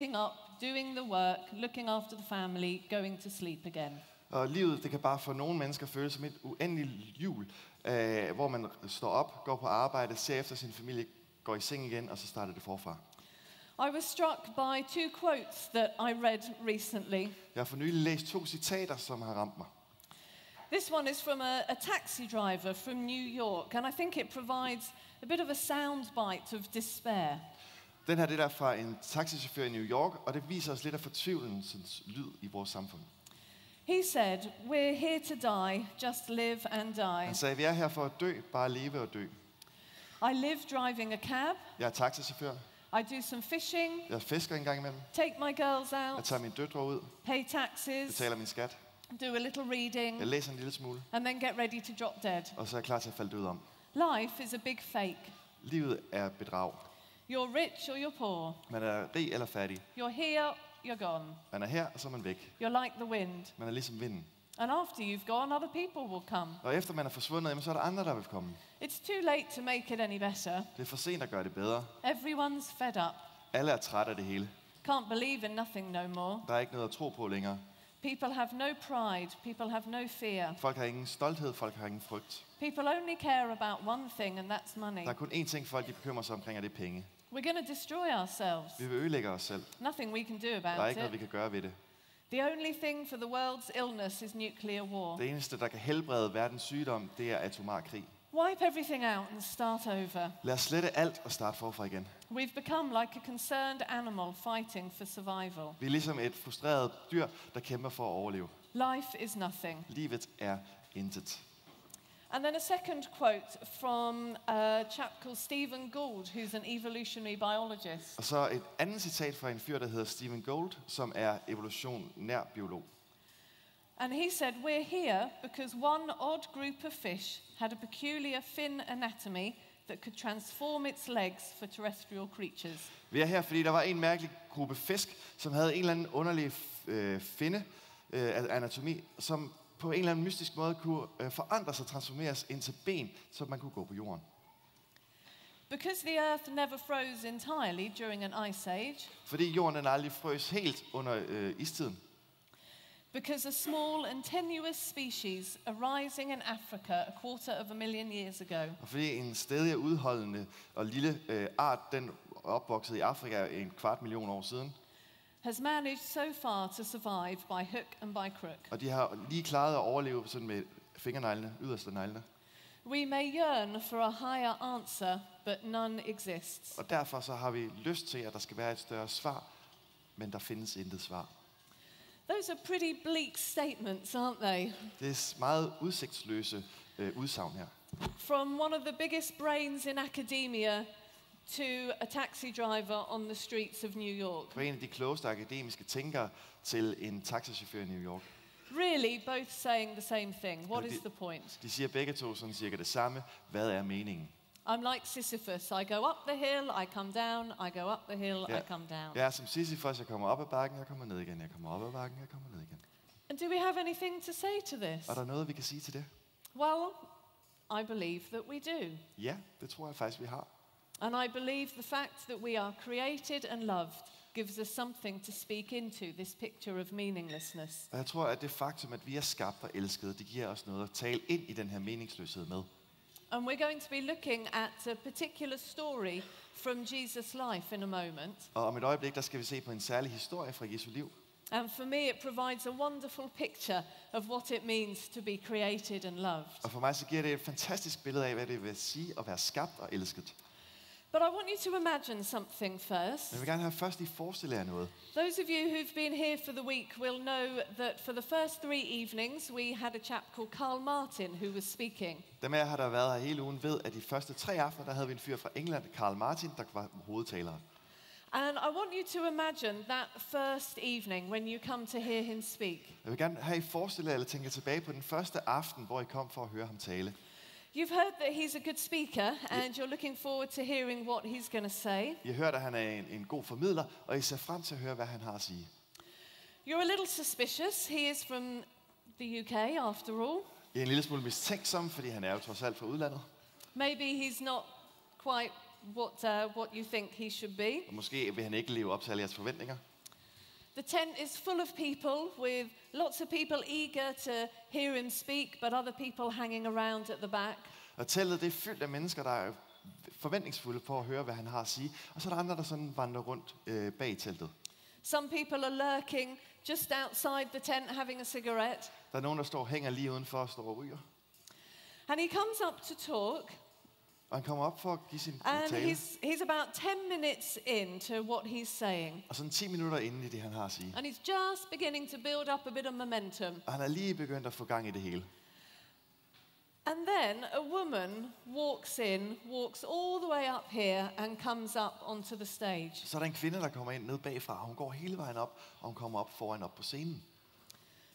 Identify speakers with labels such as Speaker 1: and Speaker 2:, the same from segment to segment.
Speaker 1: Up, doing the work, looking after the family, going to sleep again.
Speaker 2: Og livet, det kan bare for nogle mennesker føles som et uendeligt jul, øh, hvor man står op, går på arbejde, ser efter sin familie, går i seng igen, og så starter det forfra.
Speaker 1: I was struck by two quotes that I read recently.
Speaker 2: Jeg har for nylig læst to citater, som har ramt mig.
Speaker 1: This one is from a, a taxi driver from New York, and I think it provides a bit of a soundbite of despair.
Speaker 2: Den her det er der fra en taxichauffør i New York, og det viser os lidt af fortvivlelsens lyd i vores samfund.
Speaker 1: He said, We're here to die, just live and die.
Speaker 2: Han sagde, vi er her for at dø, bare leve og dø.
Speaker 1: I live driving a cab,
Speaker 2: Jeg er taxichauffør,
Speaker 1: I do some fishing,
Speaker 2: jeg fisker en gang imellem,
Speaker 1: take my girls
Speaker 2: jeg
Speaker 1: out,
Speaker 2: tager mine døtre ud,
Speaker 1: pay taxes,
Speaker 2: betaler min skat,
Speaker 1: do a little
Speaker 2: jeg
Speaker 1: reading,
Speaker 2: læser en lille smule,
Speaker 1: and then get ready to drop dead.
Speaker 2: og så er jeg klar til at falde død om.
Speaker 1: Life is a big fake.
Speaker 2: Livet er bedrag.
Speaker 1: You're rich or you're poor.
Speaker 2: Man er rig eller fattig.
Speaker 1: You're here, you're gone.
Speaker 2: Man er her, og så er man væk.
Speaker 1: You're like the wind.
Speaker 2: Man er ligesom vinden.
Speaker 1: And after you've gone, other people will come.
Speaker 2: Og efter man er forsvundet, jamen, så er der andre, der vil komme.
Speaker 1: It's too late to make it any better.
Speaker 2: Det er for sent at gøre det bedre.
Speaker 1: Everyone's fed up.
Speaker 2: Alle er trætte af det hele.
Speaker 1: Can't believe in nothing no more.
Speaker 2: Der er ikke noget at tro på længere.
Speaker 1: People have no pride. People have no fear.
Speaker 2: Folk har ingen stolthed, folk har ingen frygt.
Speaker 1: People only care about one thing, and that's money.
Speaker 2: Der er kun én ting, folk de bekymrer sig omkring, og det er penge.
Speaker 1: We're going to destroy ourselves.
Speaker 2: Vi vil ødelægge os selv.
Speaker 1: Nothing we can do
Speaker 2: Der er
Speaker 1: about
Speaker 2: ikke noget, vi
Speaker 1: it.
Speaker 2: kan gøre ved det.
Speaker 1: The only thing for the world's illness is nuclear war.
Speaker 2: Det eneste, der kan helbrede verdens sygdom, det er atomar krig.
Speaker 1: Wipe everything out and start over.
Speaker 2: Lad os slette alt og starte forfra igen.
Speaker 1: We've become like a concerned animal fighting for survival.
Speaker 2: Vi er ligesom et frustreret dyr, der kæmper for at overleve.
Speaker 1: Life is nothing.
Speaker 2: Livet er intet.
Speaker 1: And then a second quote from a chap called Stephen Gould, who's an evolutionary biologist.
Speaker 2: Og så et andet citat fra en fyr, der hedder Stephen Gold, som er evolutionær biolog.
Speaker 1: And he said, We're here because one odd group of fish had a peculiar fin anatomy that could transform its legs for terrestrial creatures.
Speaker 2: Vi er her, fordi der var en mærkelig gruppe fisk, som havde en eller anden underlig øh, finde, øh, anatomi, som på en eller anden mystisk måde kunne øh, forandre sig og transformeres ind til ben, så man kunne gå på jorden.
Speaker 1: Because the Earth never froze entirely during an ice age,
Speaker 2: Fordi jorden den aldrig frøs helt under øh, istiden.
Speaker 1: Because a small and tenuous species arising in Africa a quarter of a million years ago
Speaker 2: Og fordi en stadig udholdende og lille øh, art, den opvokset i Afrika en kvart million år siden.
Speaker 1: has managed so far to survive by hook and by crook.
Speaker 2: Og de har lige klaret at overleve sådan med fingerneglene, yderste neglene.
Speaker 1: We may yearn for a higher answer, but none exists.
Speaker 2: Og derfor så har vi lyst til, at der skal være et større svar, men der findes intet svar.
Speaker 1: Those are pretty bleak statements, aren't they?
Speaker 2: Det er meget udsigtsløse øh, udsagn her.
Speaker 1: From one of the biggest brains in academia to a taxi driver on the streets of New York.
Speaker 2: Fra en af de klogeste akademiske tænkere til en taxachauffør i New York.
Speaker 1: Really, both saying the same thing. What
Speaker 2: Ja,
Speaker 1: is the point?
Speaker 2: De siger begge to sådan cirka det samme. Hvad er meningen?
Speaker 1: I'm like Sisyphus. I go up the hill, I come down, I go up the hill,
Speaker 2: Ja.
Speaker 1: I come down.
Speaker 2: Jeg er som Sisyphus, jeg kommer op ad bakken, jeg kommer ned igen. Jeg kommer op ad bakken, jeg kommer ned igen.
Speaker 1: And do we have anything to say to this?
Speaker 2: Og der er noget, vi kan sige til det?
Speaker 1: Well, I believe that we do.
Speaker 2: Ja, det tror jeg faktisk, vi har.
Speaker 1: And I believe the fact that we are created and loved gives us something to speak into this picture of meaninglessness.
Speaker 2: Og jeg tror, at det faktum, at vi er skabt og elskede, det giver os noget at tale ind i den her meningsløshed med.
Speaker 1: And we're going to be looking at a particular story from Jesus' life in a moment.
Speaker 2: Og om et øjeblik, der skal vi se på en særlig historie fra Jesu liv.
Speaker 1: And for me, it provides a wonderful picture of what it means to be created and loved.
Speaker 2: Og for mig så giver det et fantastisk billede af, hvad det vil sige at være skabt og elsket.
Speaker 1: But I want you to imagine something first.
Speaker 2: Jeg vil gerne have først lige forestille jer noget.
Speaker 1: Those of you who've been here for the week will know that for the first three evenings, we had a chap called Carl Martin who was speaking.
Speaker 2: Dem af jer, der har været her hele ugen, ved, at de første tre aftener, der havde vi en fyr fra England, Karl Martin, der var hovedtaleren.
Speaker 1: And I want you to imagine that first evening when you come to hear him speak.
Speaker 2: Jeg vil gerne have, I forestiller jer, eller tænker tilbage på den første aften, hvor I kom for at høre ham tale.
Speaker 1: You've heard that he's a good speaker and you're looking forward to hearing what he's going to say.
Speaker 2: I hørt, at han er en, en god formidler, og I ser frem til at høre, hvad han har at sige.
Speaker 1: You're a little suspicious. He is from the UK, after all.
Speaker 2: I er en lille smule mistænksom, fordi han er jo trods alt fra udlandet.
Speaker 1: Maybe he's not quite what, uh, what you think he should be.
Speaker 2: Og måske vil han ikke leve op til alle jeres forventninger.
Speaker 1: The tent is full of people, with lots of people eager to hear him speak, but other people hanging around at the back.
Speaker 2: Og teltet det er fyldt af mennesker, der er forventningsfulde på at høre, hvad han har at sige. Og så er der andre, der sådan vandrer rundt øh, bag teltet.
Speaker 1: Some people are lurking just outside the tent having a cigarette.
Speaker 2: Der er nogen, der står og hænger lige udenfor og står og ryger.
Speaker 1: And he comes up to talk,
Speaker 2: han kommer op for at give sin
Speaker 1: and
Speaker 2: tale.
Speaker 1: he's, he's about 10 minutes into what he's saying.
Speaker 2: Og sådan 10 minutter inde i det, han har at sige.
Speaker 1: And he's just beginning to build up a bit of momentum.
Speaker 2: Og han er lige begyndt at få gang i det hele.
Speaker 1: And then a woman walks in, walks all the way up here, and comes up onto the stage.
Speaker 2: Så er der en kvinde, der kommer ind ned bagfra, hun går hele vejen op, og hun kommer op foran op på scenen.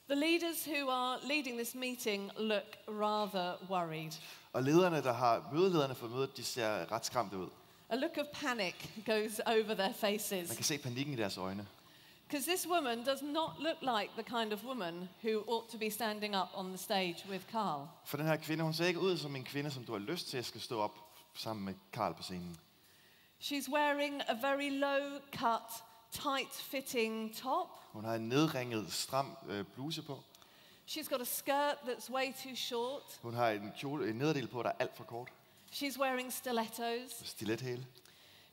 Speaker 1: The leaders who are leading this meeting look rather worried.
Speaker 2: Og lederne, der har mødelederne for mødet, de ser ret skræmte ud.
Speaker 1: A look of panic goes over their faces.
Speaker 2: Man kan se panikken i deres øjne.
Speaker 1: Because this woman does not look like the kind of woman who ought to be standing up on the stage with Carl.
Speaker 2: For den her kvinde, hun ser ikke ud som en kvinde, som du har lyst til at skal stå op sammen med Karl på scenen.
Speaker 1: She's wearing a very low cut, tight fitting top.
Speaker 2: Hun har en nedringet, stram øh, bluse på.
Speaker 1: She's got a skirt that's way too short.
Speaker 2: Hun har en, kjole, en nederdel på, der er alt for kort.
Speaker 1: She's wearing stilettos.
Speaker 2: Stilethæle.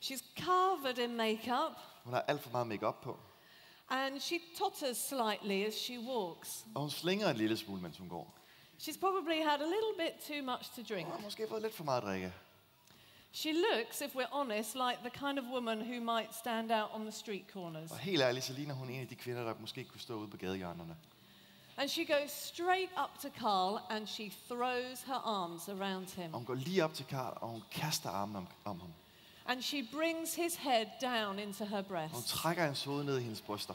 Speaker 1: She's covered in makeup.
Speaker 2: Hun har alt for meget makeup på.
Speaker 1: And she totters slightly as she walks.
Speaker 2: Og hun slinger en lille smule, mens hun går.
Speaker 1: She's probably had a little bit too much to drink.
Speaker 2: Hun har måske fået lidt for meget at drikke.
Speaker 1: She looks, if we're honest, like the kind of woman who might stand out on the street corners.
Speaker 2: Og helt ærligt, så ligner hun en af de kvinder, der måske kunne stå ude på gadehjørnerne.
Speaker 1: And she goes straight up to Carl and she throws her arms around him.
Speaker 2: Og hun går lige op til Karl, og hun kaster armen om, om ham.
Speaker 1: And she brings his head down into her
Speaker 2: Og hun
Speaker 1: breast.
Speaker 2: trækker hans hoved ned i hendes bryster.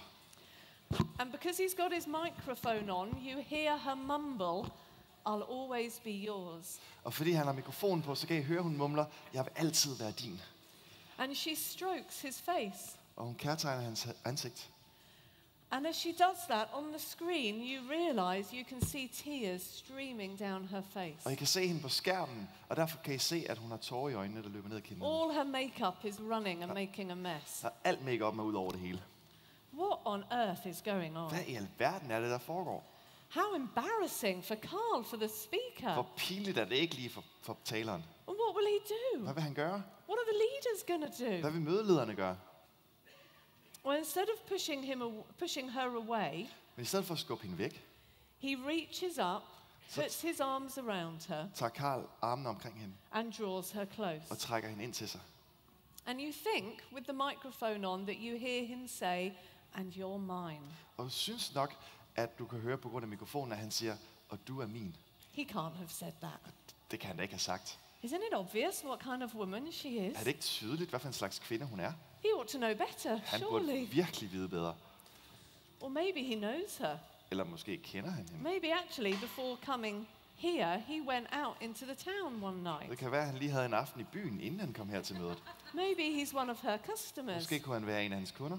Speaker 1: And because he's got his microphone on, you hear her mumble, I'll always be yours.
Speaker 2: Og fordi han har mikrofonen på, så kan I høre, hun mumler, jeg vil altid være din.
Speaker 1: And she strokes his face.
Speaker 2: Og hun kærtegner hans ansigt.
Speaker 1: And as she does that on the screen, you realize you can see tears streaming down her face.
Speaker 2: Og I kan se hende på skærmen, og derfor kan I se, at hun har tårer i øjnene, der løber ned ad kinderne.
Speaker 1: All her makeup is running and making a mess.
Speaker 2: Og alt make-up er ud over det hele.
Speaker 1: What on earth is going on?
Speaker 2: Hvad i alverden er det, der foregår?
Speaker 1: How embarrassing for Carl, for the speaker.
Speaker 2: Hvor pinligt er det ikke lige for, for taleren?
Speaker 1: And what will he do?
Speaker 2: Hvad vil han gøre?
Speaker 1: What are the leaders going to do?
Speaker 2: Hvad vil mødelederne gøre?
Speaker 1: Well, instead of pushing, him aw- pushing her away,
Speaker 2: Men i stedet for at skubbe hende væk,
Speaker 1: he reaches up,
Speaker 2: Så-
Speaker 1: puts his arms around her,
Speaker 2: tager Karl armen omkring hende
Speaker 1: and draws her
Speaker 2: og
Speaker 1: close.
Speaker 2: trækker hende ind til sig.
Speaker 1: And you think, with the microphone on, that you hear him say, And you're mine.
Speaker 2: Og du synes nok, at du kan høre på grund af mikrofonen, at han siger, og du er min.
Speaker 1: He can't have said that.
Speaker 2: Det kan han da ikke have sagt.
Speaker 1: Isn't it obvious what kind of woman she is?
Speaker 2: Er det ikke tydeligt, hvad for en slags kvinde hun er?
Speaker 1: He ought to know better,
Speaker 2: Han
Speaker 1: surely.
Speaker 2: burde virkelig vide bedre.
Speaker 1: Or maybe he knows her.
Speaker 2: Eller måske kender han hende.
Speaker 1: Maybe actually, before coming here, he went out into the town one night.
Speaker 2: Det kan være, at han lige havde en aften i byen, inden han kom her til mødet.
Speaker 1: Maybe he's one of her customers.
Speaker 2: Måske kunne han være en af hans kunder.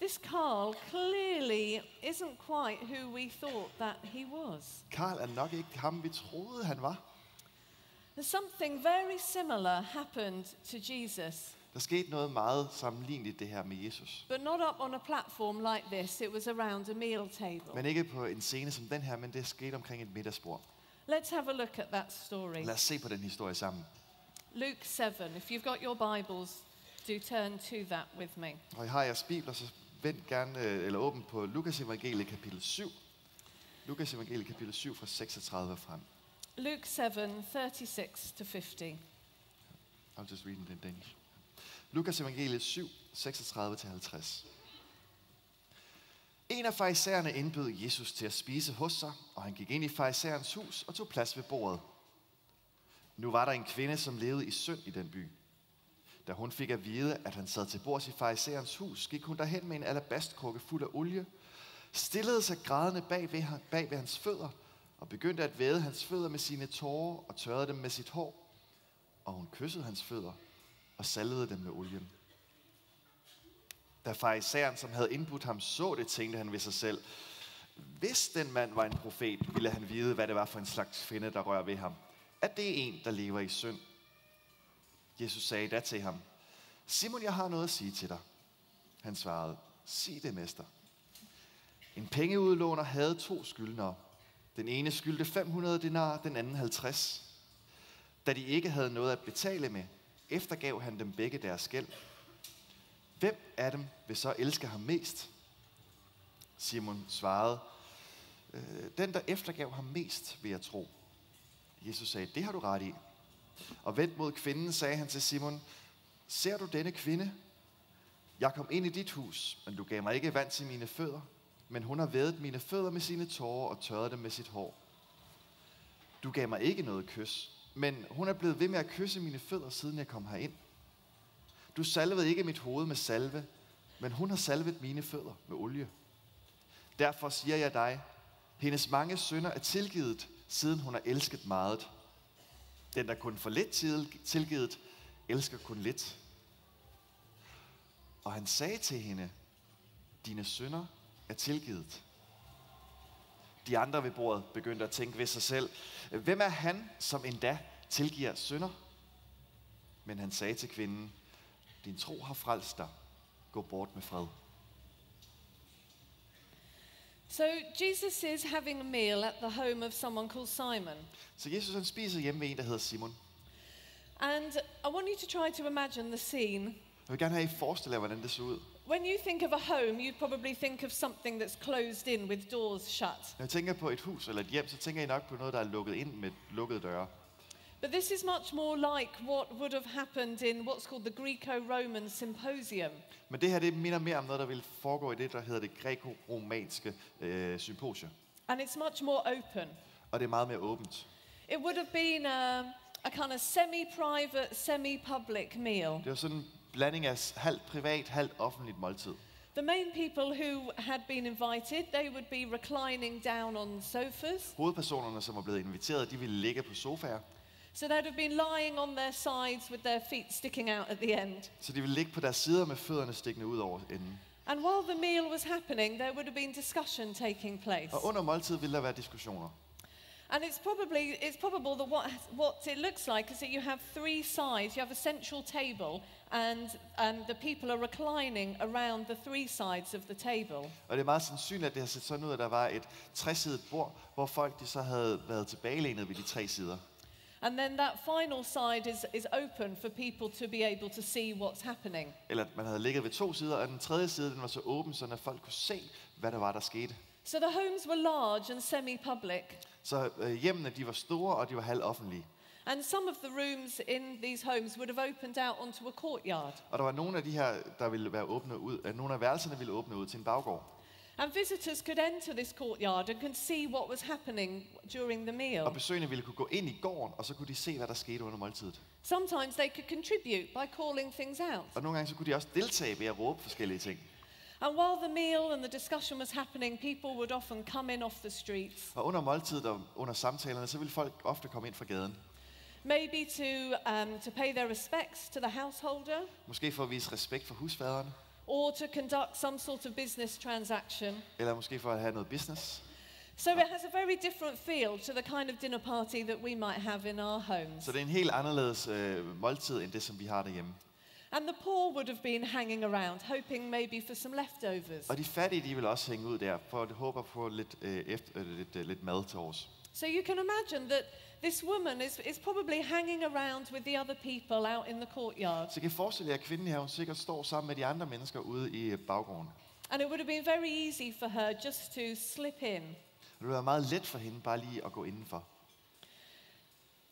Speaker 1: This Carl clearly isn't quite who we thought that he was.
Speaker 2: Karl er nok ikke ham, vi troede, han var.
Speaker 1: Something very similar happened to Jesus,
Speaker 2: Der skete noget meget sammenligneligt det her med Jesus.
Speaker 1: but not up on a platform like this. It was around a meal table.
Speaker 2: Men ikke på en scene som den her, men det skete omkring et middagsbord.
Speaker 1: Let's have a look at that story.
Speaker 2: Lad os se på den historie sammen.
Speaker 1: Luke 7. If you've got your Bibles, do turn to that with me.
Speaker 2: Og I har jeres bibler, så vend gerne, øh, eller åbn på Lukas evangelie kapitel 7. Lukas evangelie kapitel 7 fra 36 og frem.
Speaker 1: Luke 7, 36 to 50.
Speaker 2: I'll just read it in Danish. Lukas evangeliet 7, 36-50. En af farisæerne indbød Jesus til at spise hos sig, og han gik ind i farisæerens hus og tog plads ved bordet. Nu var der en kvinde, som levede i synd i den by. Da hun fik at vide, at han sad til bords i farisæerens hus, gik hun derhen med en alabastkrukke fuld af olie, stillede sig grædende bag ved, bag ved hans fødder, og begyndte at væde hans fødder med sine tårer og tørrede dem med sit hår og hun kyssede hans fødder og salvede dem med olien. Da farisæeren, som havde indbudt ham, så det, tænkte han ved sig selv, hvis den mand var en profet, ville han vide, hvad det var for en slags finde, der rører ved ham. At det er en, der lever i synd. Jesus sagde da til ham, Simon, jeg har noget at sige til dig. Han svarede, sig det, mester. En pengeudlåner havde to skyldnere. Den ene skyldte 500 dinar, den anden 50. Da de ikke havde noget at betale med, eftergav han dem begge deres gæld. Hvem af dem vil så elske ham mest? Simon svarede, øh, den der eftergav ham mest, vil jeg tro. Jesus sagde, det har du ret i. Og vendt mod kvinden sagde han til Simon, ser du denne kvinde? Jeg kom ind i dit hus, men du gav mig ikke vand til mine fødder, men hun har vædet mine fødder med sine tårer og tørret dem med sit hår. Du gav mig ikke noget kys, men hun er blevet ved med at kysse mine fødder, siden jeg kom herind. Du salvede ikke mit hoved med salve, men hun har salvet mine fødder med olie. Derfor siger jeg dig, hendes mange sønder er tilgivet, siden hun har elsket meget. Den, der kun for lidt tilgivet, elsker kun lidt. Og han sagde til hende, dine sønder er tilgivet. De andre ved bordet begyndte at tænke ved sig selv, hvem er han, som endda tilgiver sønder? Men han sagde til kvinden, din tro har frelst dig. Gå bort med fred.
Speaker 1: So Jesus is having a meal at the home of someone called Simon.
Speaker 2: Så Jesus han spiser hjemme ved en, der hedder Simon.
Speaker 1: And I want you to try to imagine the scene.
Speaker 2: Jeg vil gerne have, at I forestiller jer, hvordan det så ud.
Speaker 1: When you think of a home, you probably think of something that's closed in with doors shut.
Speaker 2: Når jeg tænker på et hus eller et hjem, så tænker I nok på noget, der er lukket ind med lukkede døre.
Speaker 1: But this is much more like what would have happened in what's called the Greco-Roman Symposium.
Speaker 2: Men det her, det minder mere om noget, der vil foregå i det, der hedder det græko-romanske øh, symposie.
Speaker 1: And it's much more open.
Speaker 2: Og det er meget mere åbent.
Speaker 1: It would have been a, a kind of semi-private, semi-public meal.
Speaker 2: Det var sådan blanding af halvt privat, halvt offentligt måltid.
Speaker 1: The main people who had been invited, they would be reclining down on sofas.
Speaker 2: Hovedpersonerne, som var blevet inviteret, de ville ligge på sofaer.
Speaker 1: So they'd have been lying on their sides with their feet sticking out at the end.
Speaker 2: Så de ville ligge på deres sider med fødderne stikkende ud over enden.
Speaker 1: And while the meal was happening, there would have been discussion taking place.
Speaker 2: Og under måltid ville der være diskussioner.
Speaker 1: And it's probably it's probable that what what it looks like is that you have three sides. You have a central table, and and the people are reclining around the three sides of the table.
Speaker 2: Og det er meget sandsynligt, at det har set sådan ud, at der var et tresidet bord, hvor folk de så havde været tilbagelænet ved de tre sider.
Speaker 1: And then that final side is, is open for people to be able to see what's happening.
Speaker 2: Eller at man havde ligget ved to sider, og den tredje side den var så åben, så folk kunne se, hvad der var, der skete.
Speaker 1: So the homes were large and semi-public,
Speaker 2: Så øh, hjemmene de var store, og de var halvoffentlige.
Speaker 1: and some of the rooms in these homes would have opened out onto a courtyard.
Speaker 2: Og der var nogle af de her, der ville være åbne ud, at nogle af værelserne ville åbne ud til en baggård.
Speaker 1: And visitors could enter this courtyard and could see what was happening during the meal.
Speaker 2: Og besøgende ville kunne gå ind i gården, og så kunne de se, hvad der skete under måltidet.
Speaker 1: Sometimes they could contribute by calling things out.
Speaker 2: Og nogle gange så kunne de også deltage ved at råbe forskellige ting.
Speaker 1: And while the meal and the discussion was happening, people would often come in off the streets,
Speaker 2: Og under måltidet og under samtalerne, så ville folk ofte komme ind fra gaden.
Speaker 1: maybe to, um, to pay their respects to the householder
Speaker 2: Måske for at vise respekt for husfaderen,
Speaker 1: or to conduct some sort of business transaction.
Speaker 2: eller måske for at have noget business.
Speaker 1: So it has a very different feel to the kind of dinner party that we might have in our homes.
Speaker 2: Så det er en helt anderledes øh, måltid, end det, som vi har derhjemme.
Speaker 1: And the poor would have been hanging around, hoping maybe for some leftovers.
Speaker 2: Og de fattige, de vil også hænge ud der, for at håbe på lidt, øh, efter, øh, lidt, øh, lidt mad til os.
Speaker 1: So you can imagine that this woman is, is probably hanging around with the other people out in the courtyard.
Speaker 2: Så kan I forestille jer, at kvinden her, hun sikkert står sammen med de andre mennesker ude i øh, baggården.
Speaker 1: And it would have been very easy for her just to slip in.
Speaker 2: Og det vil være meget let for hende bare lige at gå indenfor.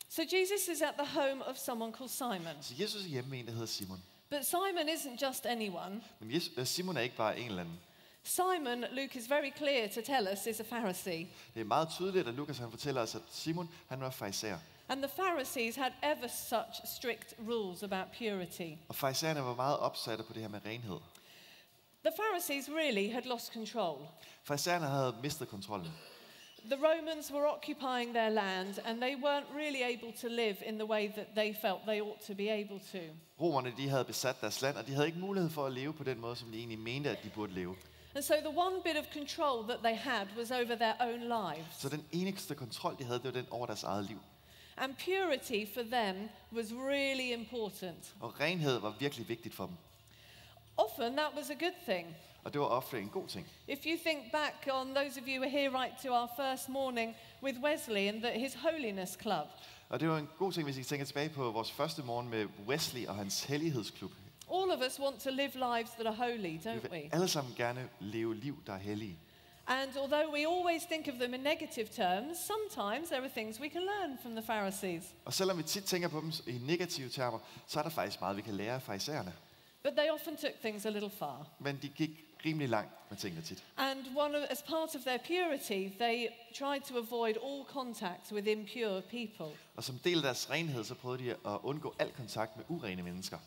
Speaker 1: So Jesus is at the home of someone called Simon.
Speaker 2: Så Jesus er hjemme med en, der hedder Simon.
Speaker 1: But Simon isn't just anyone.
Speaker 2: Men Jesus, øh, Simon er ikke bare en eller anden.
Speaker 1: Simon, Luke is very clear to tell us, is a Pharisee.
Speaker 2: Det er meget tydeligt, at Lukas han fortæller os, at Simon han var fariser.
Speaker 1: And the Pharisees had ever such strict rules about purity.
Speaker 2: Og farisæerne var meget opsatte på det her med renhed.
Speaker 1: The Pharisees really had lost control.
Speaker 2: Farisæerne havde mistet kontrollen.
Speaker 1: The Romans were occupying their land and they weren't really able to live in the way that they felt they ought to be able to.
Speaker 2: Romerne de havde besat deres land, og de havde ikke mulighed for at leve på den måde, som de egentlig mente, at de burde leve.
Speaker 1: And so the one bit of control that they had was over their own lives.
Speaker 2: Så den eneste kontrol, de havde, det var den over deres eget liv.
Speaker 1: And purity for them was really important.
Speaker 2: Og renhed var virkelig vigtigt for dem.
Speaker 1: Often that was a good thing.
Speaker 2: Og det var ofte en god ting.
Speaker 1: If you think back on those of you who were here right to our first morning with Wesley and the, his Holiness Club,
Speaker 2: Og det var en god ting, hvis I tænker tilbage på vores første morgen med Wesley og hans hellighedsklub.
Speaker 1: all of us want to live lives that are holy, don't we?
Speaker 2: alle sammen gerne leve liv, der er hellige.
Speaker 1: And although we always think of them in negative terms, sometimes there are things we can learn from the Pharisees.
Speaker 2: Og selvom vi tit tænker på dem i negative termer, så er der faktisk meget, vi kan lære af farisæerne.
Speaker 1: But they often took things a little far.
Speaker 2: Men de gik rimelig langt med tingene tit.
Speaker 1: And one of, as part of their purity, they tried to avoid all contact with impure people.
Speaker 2: Og som del af deres renhed, så prøvede de at undgå al kontakt med urene mennesker.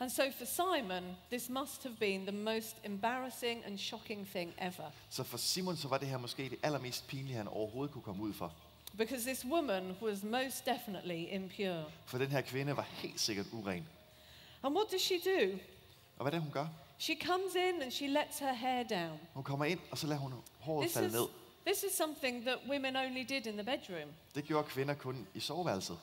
Speaker 1: And so for Simon, this must have been the most embarrassing and shocking thing ever.
Speaker 2: Så for Simon, så var det her måske det allermest pinlige, han overhovedet kunne komme ud for.
Speaker 1: Because this woman was most definitely impure.
Speaker 2: For den her kvinde var helt sikkert uren.
Speaker 1: And what does she do?
Speaker 2: Og hvad er det, hun gør?
Speaker 1: She comes in and she lets her hair down.
Speaker 2: Hun kommer ind, og så lader hun håret
Speaker 1: This
Speaker 2: falde
Speaker 1: is,
Speaker 2: ned.
Speaker 1: this is something that women only did in the bedroom.
Speaker 2: Det gjorde kvinder kun i soveværelset.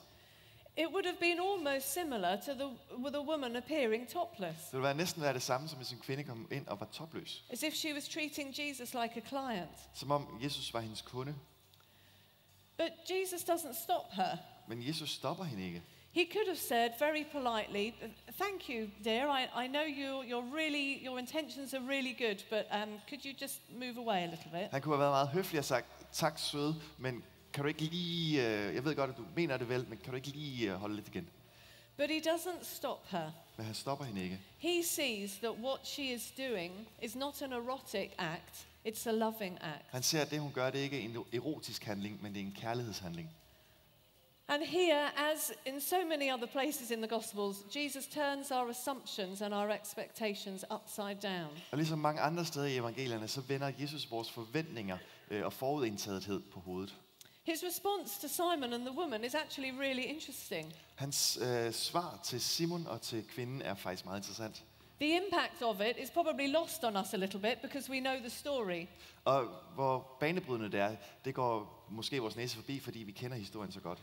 Speaker 1: It would have been almost similar to the, with a woman appearing topless,
Speaker 2: Det ville være næsten være det samme, som hvis en kvinde kom ind og var topløs.
Speaker 1: as if she was treating Jesus like a client.
Speaker 2: Som om Jesus var hendes kunde.
Speaker 1: But Jesus doesn't stop her.
Speaker 2: Men Jesus stopper hende ikke.
Speaker 1: He could have said very politely, "Thank you, dear. I, I know you, you're really, your intentions are really good, but um, could you just move away a little bit?"
Speaker 2: Han kunne have været meget høflig og sagt, tak søde, men kan du ikke lige, øh, jeg ved godt, at du mener det vel, men kan du ikke lige øh, holde lidt igen?
Speaker 1: But he doesn't stop her.
Speaker 2: Men han stopper hende ikke.
Speaker 1: He sees that what she is doing is not an erotic act; it's a loving act.
Speaker 2: Han ser, at det hun gør, det er ikke en erotisk handling, men det er en kærlighedshandling.
Speaker 1: And here, as in so many other places in the Gospels, Jesus turns our assumptions and our expectations upside down.
Speaker 2: Og ligesom mange andre steder i evangelierne, så vender Jesus vores forventninger øh, og forudindtagethed på hovedet.
Speaker 1: His response to Simon and the woman is actually really interesting.
Speaker 2: Hans øh, svar til Simon og til kvinden er faktisk meget interessant.
Speaker 1: The impact of it is probably lost on us a little bit because we know the story.
Speaker 2: Og hvor banebrydende det er, det går måske vores næse forbi, fordi vi kender historien så godt.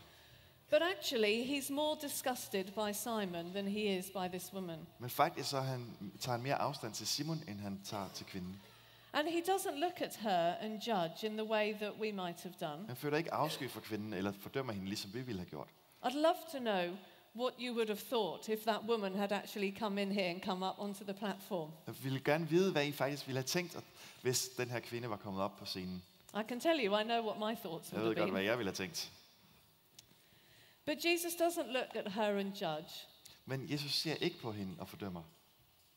Speaker 1: But actually, he's more disgusted by Simon than he is by this woman.
Speaker 2: Men faktisk så han, tager mere afstand til Simon, end han tager til kvinden.
Speaker 1: And he doesn't look at her and judge in the way that we might have done.
Speaker 2: Han føler ikke afsky for kvinden, eller fordømmer hende, ligesom vi ville have gjort.
Speaker 1: I'd love to know what you would have thought if that woman had actually come in here and come up onto the platform.
Speaker 2: Jeg ville gerne vide, hvad I faktisk ville have tænkt, hvis den her kvinde var kommet op på scenen.
Speaker 1: I can tell you, I know what my thoughts
Speaker 2: Jeg
Speaker 1: would
Speaker 2: ved
Speaker 1: have
Speaker 2: godt, hvad
Speaker 1: been.
Speaker 2: jeg ville have tænkt.
Speaker 1: But Jesus doesn't look at her and judge.
Speaker 2: Men Jesus ser ikke på hende og fordømmer.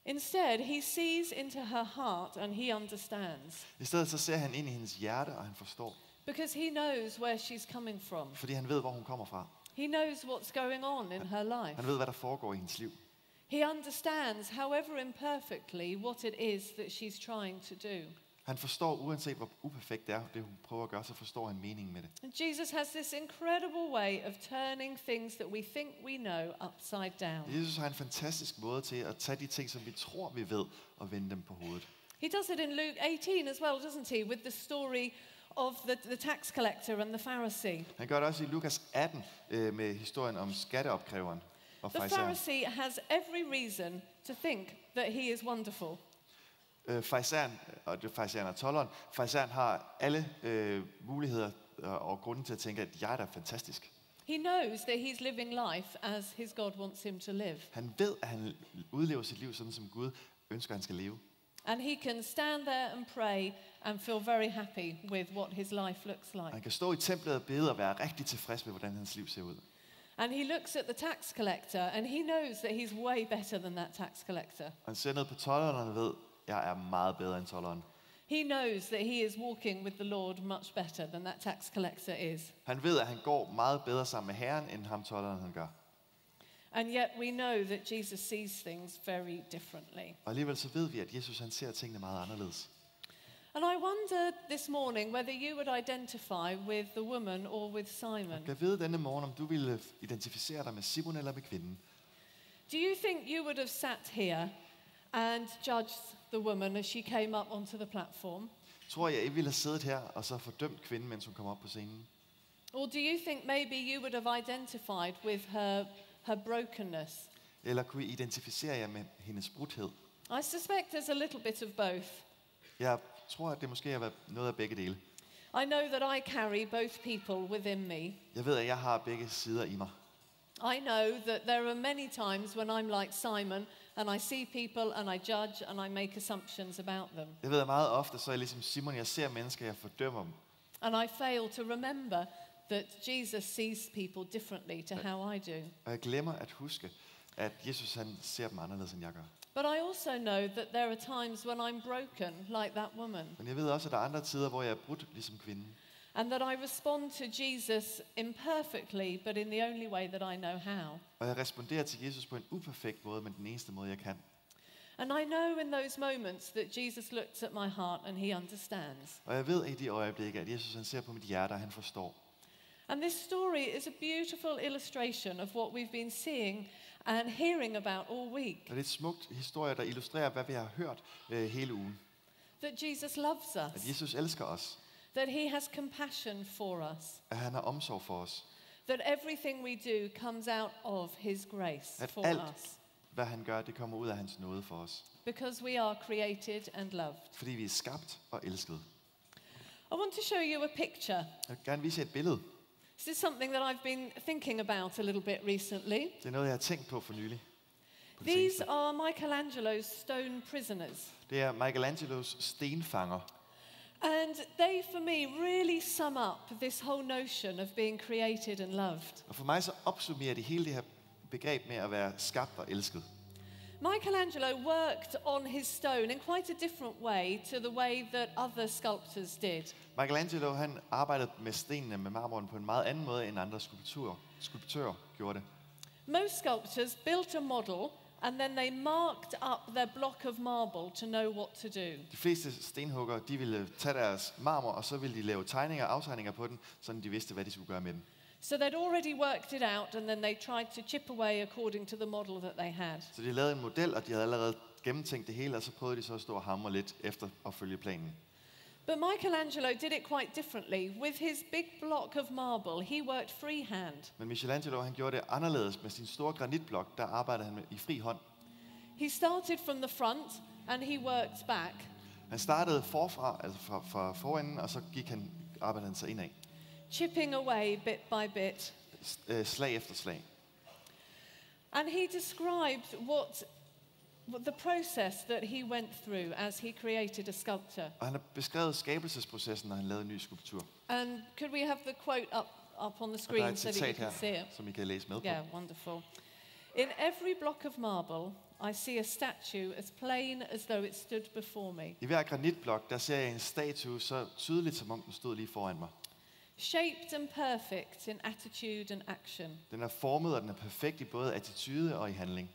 Speaker 1: Instead, he sees into her heart and he understands
Speaker 2: I stedet så ser han ind i hendes hjerte, og han forstår.
Speaker 1: because he knows where she's coming from.
Speaker 2: Fordi han ved, hvor hun kommer fra.
Speaker 1: He knows what's going on in her life.
Speaker 2: Han ved, hvad der foregår i hendes liv.
Speaker 1: He understands, however imperfectly, what it is that she's trying to do.
Speaker 2: Han forstår, uanset hvor uperfekt det er, det hun prøver at gøre, så forstår han meningen med det.
Speaker 1: And Jesus has this incredible way of turning things that we think we know upside down.
Speaker 2: Jesus har en fantastisk måde til at tage de ting, som vi tror, vi ved, og vende dem på hovedet.
Speaker 1: He does it in Luke 18 as well, doesn't he? With the story of the, the tax collector and the Pharisee.
Speaker 2: Han gør det også i Lukas 18 øh, med historien om skatteopkræveren og
Speaker 1: The. Pharisee has every reason to think that he is wonderful.
Speaker 2: Øh, farisæeren, og det er farisæeren og tolleren, farisæeren har alle øh, muligheder og, og grunde til at tænke, at jeg er da fantastisk.
Speaker 1: He knows that he's living life as his God wants him to live.
Speaker 2: Han ved, at han udlever sit liv sådan, som Gud ønsker, han skal leve.
Speaker 1: And he can stand there and pray and feel very happy with what his life looks like.
Speaker 2: han kan stå i templet og bede og være rigtig tilfreds med, hvordan hans liv ser ud.
Speaker 1: And he looks at the tax collector and he knows that he's way better than that tax collector.
Speaker 2: Han ser ned på tolleren, og ved, jeg er meget bedre end tolleren.
Speaker 1: He knows that he is walking with the Lord much better than that tax collector is.
Speaker 2: Han ved, at han går meget bedre sammen med Herren, end ham tolleren han gør.
Speaker 1: And yet we know that Jesus sees things very differently.
Speaker 2: Og alligevel så ved vi, at Jesus han ser tingene meget anderledes.
Speaker 1: And I wonder this morning whether you would identify with the woman or with Simon.
Speaker 2: Jeg ved denne morgen, om du ville identificere dig med Simon eller med kvinden.
Speaker 1: Do you think you would have sat here and judged the woman as she came up onto the platform?
Speaker 2: Tror jeg, I ville have siddet her og så fordømt kvinden, mens hun kom op på scenen?
Speaker 1: Or do you think maybe you would have identified with her, her brokenness?
Speaker 2: Eller kunne I identificere jer med hendes brudhed?
Speaker 1: I suspect there's a little bit of both.
Speaker 2: Jeg tror, at det måske har været noget af begge dele.
Speaker 1: I know that I carry both people within me.
Speaker 2: Jeg ved, at jeg har begge sider i mig.
Speaker 1: I know that there are many times when I'm like Simon and I see people and I judge and I make assumptions about them.
Speaker 2: Jeg ved, at meget ofte, så er jeg ligesom Simon, jeg ser mennesker, jeg fordømmer dem.
Speaker 1: And I fail to remember that Jesus sees people differently to how I do.
Speaker 2: Og jeg glemmer at huske, at Jesus han ser dem anderledes, end jeg gør.
Speaker 1: But I also know that there are times when I'm broken, like that woman,
Speaker 2: Men jeg ved også, at der er andre tider, hvor jeg er brudt, ligesom kvinden.
Speaker 1: And that I respond to Jesus imperfectly, but in the only way that I know how.
Speaker 2: Og jeg responderer til Jesus på en uperfekt måde, men den eneste måde, jeg kan.
Speaker 1: And I know in those moments that Jesus looks at my heart and he understands.
Speaker 2: Og jeg ved i de øjeblikke, at Jesus han ser på mit hjerte, og han forstår.
Speaker 1: And this story is a beautiful illustration of what we've been seeing and hearing about all week
Speaker 2: Og det er et smukt historie, der illustrerer, hvad vi har hørt øh, hele ugen.
Speaker 1: that Jesus loves
Speaker 2: At
Speaker 1: us,
Speaker 2: Jesus elsker os.
Speaker 1: That he has compassion for us,
Speaker 2: At han har omsorg for os.
Speaker 1: that everything we do comes out of his grace
Speaker 2: At
Speaker 1: for
Speaker 2: alt,
Speaker 1: us
Speaker 2: hvad han gør, det kommer ud af hans nåde for os.
Speaker 1: because we are created and loved.
Speaker 2: Fordi vi er skabt og elsket.
Speaker 1: I want to show you a picture.
Speaker 2: Jeg vil gerne vise jer et billede.
Speaker 1: This is something that I've been thinking about a little bit recently.
Speaker 2: Det er noget, jeg har tænkt på for nylig. På
Speaker 1: These
Speaker 2: seneste.
Speaker 1: are Michelangelo's stone prisoners.
Speaker 2: det er Michelangelos stenfanger.
Speaker 1: And they, for me, really sum up this whole notion of being created and loved.
Speaker 2: Og for mig så opsummerer det hele det her begreb med at være skabt og elsket.
Speaker 1: Michelangelo worked on his stone in quite a different way to the way that other sculptors did.
Speaker 2: Michelangelo han arbejdede med stenene, med marmoren på en meget anden måde, end andre skulpturer, skulptører gjorde det.
Speaker 1: Most sculptors built a model and then they marked up their block of marble to know what to do.
Speaker 2: De fleste stenhuggere, de ville tage deres marmor, og så ville de lave tegninger og aftegninger på den, så de vidste, hvad de skulle gøre med den.
Speaker 1: So they'd already worked it out and then they tried to chip away according to the model that they had.
Speaker 2: Så de lavede en model, og de havde allerede gennemtænkt det hele, og så prøvede de så at stå og hamre lidt efter at følge planen.
Speaker 1: But Michelangelo did it quite differently. With his big block of marble, he worked freehand.
Speaker 2: Men Michelangelo han gjorde det anderledes. Med sin store granitblok, der arbejdede han med, i fri hånd.
Speaker 1: He started from the front and he worked back.
Speaker 2: Han startede forfra, altså fra, fra forenden, og så gik han, arbejdede han sig indad.
Speaker 1: chipping away bit by bit.
Speaker 2: S- øh, slag efter slag.
Speaker 1: And he described what, what the process that he went through as he created a sculpture.
Speaker 2: Og han har beskrevet skabelsesprocessen, når han lavede en ny skulptur.
Speaker 1: And could we have the quote up, up on the screen so that you can
Speaker 2: her,
Speaker 1: see it?
Speaker 2: som I kan læse med på.
Speaker 1: Yeah, wonderful. In every block of marble, I see a statue as plain as though it stood before me,
Speaker 2: I hver granitblok, der ser jeg en statue så tydeligt, som om den stod lige foran mig.
Speaker 1: shaped and perfect in attitude and action.
Speaker 2: Den er formet, og den er perfekt i både attitude og i handling.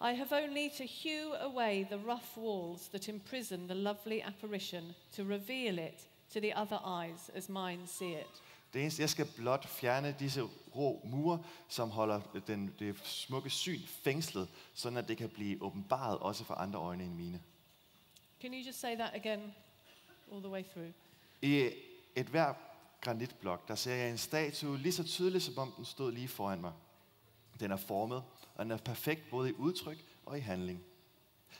Speaker 1: I have only to hew away the rough walls that imprison the lovely apparition to reveal it to the other eyes as mine see it.
Speaker 2: Det eneste, jeg skal blot fjerne disse rå mure, som holder den, det smukke syn fængslet, sådan at det kan blive åbenbaret også for andre øjne end mine.
Speaker 1: Can you just say that again all the way through?
Speaker 2: I et hver granitblok, der ser jeg en statue lige så tydelig, som om den stod lige foran mig. Den er formet, og den er perfekt både i udtryk og i handling.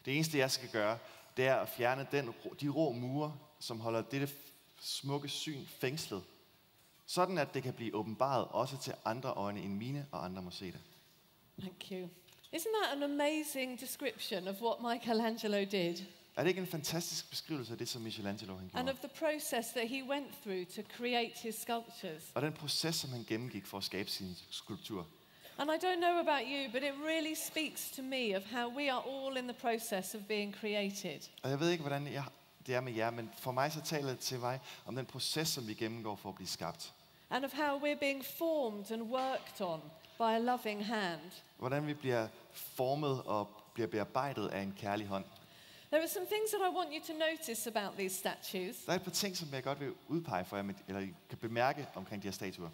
Speaker 2: Det eneste, jeg skal gøre, det er at fjerne den, de rå mure, som holder dette smukke syn fængslet, sådan at det kan blive åbenbaret også til andre øjne end mine, og andre må se det.
Speaker 1: Thank you. Isn't that an amazing description of what Michelangelo did
Speaker 2: Er det ikke en fantastisk beskrivelse af det, som Michelangelo han
Speaker 1: and
Speaker 2: gjorde?
Speaker 1: of the process that he went through to create his sculptures?
Speaker 2: Og den proces, som han gennemgik for at skabe sin skulptur.
Speaker 1: And I don't know about you, but it really speaks to me of how we are all in the process of being created.
Speaker 2: Og jeg ved ikke, hvordan jeg, det er med jer, men for mig så taler det til mig om den proces, som vi gennemgår for at blive skabt.
Speaker 1: and of how we're being formed and worked on by a loving hand.
Speaker 2: Hvordan vi bliver formet og bliver bearbejdet af en kærlig hånd.
Speaker 1: There are some things that I want you to notice about these statues.
Speaker 2: Der er et par ting, som jeg godt vil udpege for jer, eller I kan bemærke omkring de her statuer.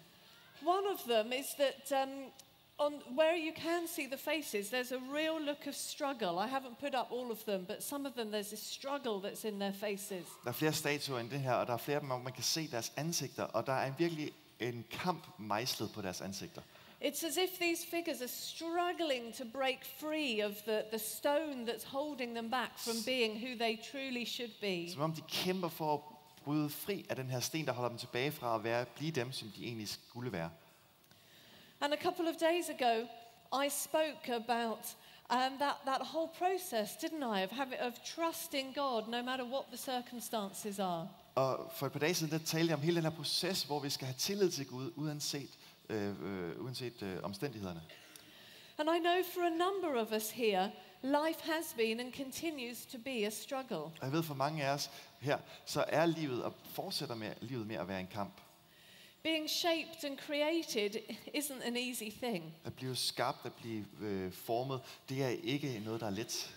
Speaker 1: One of them is that um, on where you can see the faces, there's a real look of struggle. I haven't put up all of them, but some of them there's this struggle that's in their faces.
Speaker 2: Der er flere statuer end det her, og der er flere af dem, hvor man kan se deres ansigter, og der er en virkelig en kamp mejslet på deres ansigter.
Speaker 1: It's as if these figures are struggling to break free of the, the stone that's holding them back from being who they truly should be.
Speaker 2: Som om de kæmper for at bryde fri af den her sten, der holder dem tilbage fra at være, blive dem, som de egentlig skulle være.
Speaker 1: And a couple of days ago, I spoke about um, that, that whole process, didn't I, of, having, of trusting God no matter what the circumstances are.
Speaker 2: Og for et par dage siden, der talte jeg om hele den her proces, hvor vi skal have tillid til Gud, uanset, øh, øh, uanset øh, omstændighederne.
Speaker 1: And I know for a number of us here, life has been and continues to be a struggle.
Speaker 2: Og jeg ved for mange af os her, så er livet og fortsætter med livet med at være en kamp.
Speaker 1: Being shaped and created isn't an easy thing.
Speaker 2: At blive skabt, at blive øh, formet, det er ikke noget, der er let.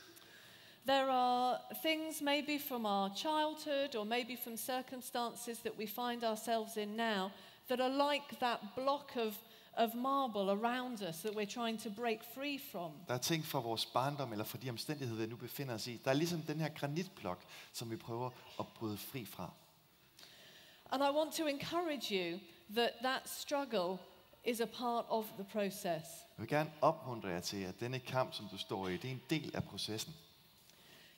Speaker 1: There are things maybe from our childhood or maybe from circumstances that we find ourselves in now that are like that block of, of marble around us that we're trying to break free from.
Speaker 2: Der er ting fra vores barndom, eller fra de omstændigheder, vi nu befinder os i. Der er ligesom den her granitblok, som vi prøver at bryde fri fra.
Speaker 1: And I want to encourage you that that struggle is a part of the process.
Speaker 2: Jeg vil gerne opmuntre jer til, at denne kamp, som du står i, det er en del af processen.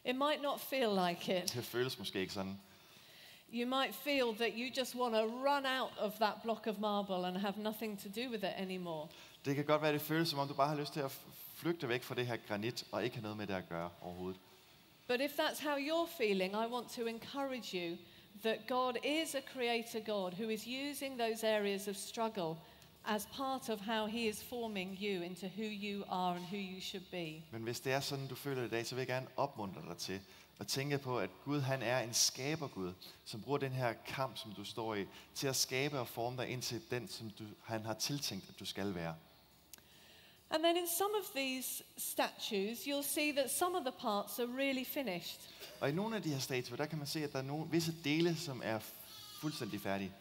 Speaker 1: It might not feel like it.
Speaker 2: Det føles måske ikke sådan.
Speaker 1: You might feel that you just want to run out of that block of marble and have nothing to do with it anymore.
Speaker 2: Det kan godt være, det føles som om, du bare har lyst til at flygte væk fra det her granit, og ikke have noget med det at gøre overhovedet.
Speaker 1: But if that's how you're feeling, I want to encourage you that God is a creator God who is using those areas of struggle as part of how he is forming you into who you are and who you should be.
Speaker 2: Men hvis det er sådan, du føler det i dag, så vil jeg gerne opmuntre dig til at tænke på, at Gud han er en skabergud, som bruger den her kamp, som du står i, til at skabe og forme dig ind til den, som du, han har tiltænkt, at du skal være.
Speaker 1: And then in some of these statues, you'll see that some of the parts are really finished.
Speaker 2: Og i nogle af de her statuer, der kan man se, at der er nogle, visse dele, som er fuldstændig færdige.